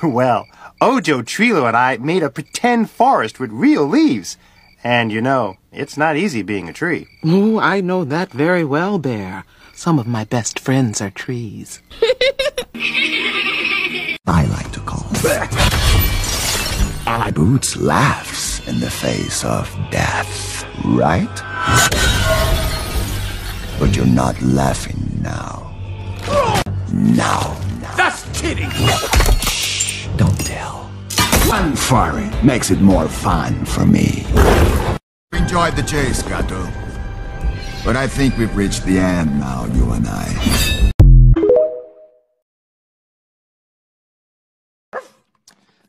Well, Ojo Treelo and I made a pretend forest with real leaves. And you know, it's not easy being a tree. Oh, I know that very well, Bear. Some of my best friends are trees. I like to call. My boots laughs in the face of death, right? But you're not laughing now. Now. That's kidding! Shh, don't tell. Fun firing makes it more fun for me. Enjoyed the chase, Gato. But I think we've reached the end now, you and I.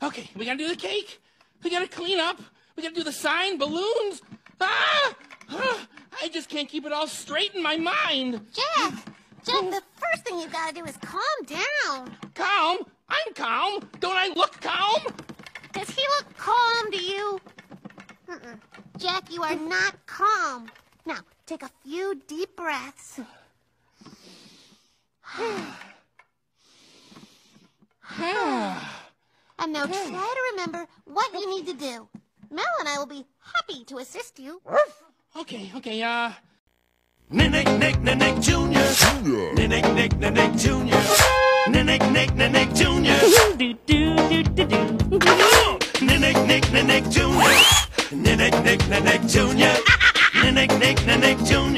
Okay, we gotta do the cake. We gotta clean up. We gotta do the sign, balloons. Ah! ah! I just can't keep it all straight in my mind. Jack, Jack, the first thing you gotta do is calm down. Calm? I'm calm. Don't I look calm? Does he look calm to you? Mm-mm. Jack, you are not calm. Now, take a few deep breaths. and now try to remember what you need to do. Mel and I will be happy to assist you. Okay, okay, uh. Nick, Nick, Nick, Nick Jr. Nick, Nick, Nick, Nick Jr. Nick Nick Nick Nick Junior. Nick Nick Nick Nick Junior. Nick Nick Nick Nick Junior.